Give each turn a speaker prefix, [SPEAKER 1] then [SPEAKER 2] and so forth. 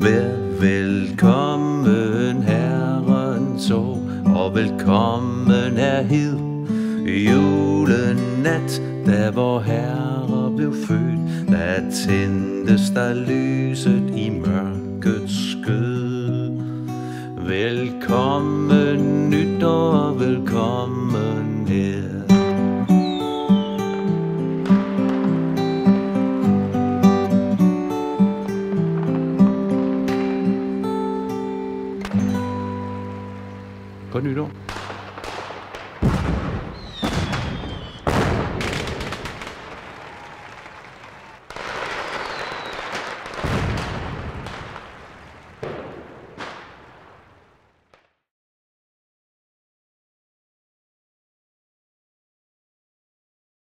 [SPEAKER 1] Vær velkommen herrens år, og velkommen er hid. Julenat, da vor herre blev født, der tændtes der lyset i mørkets skød. Velkommen nytår, velkommen Godt nytår.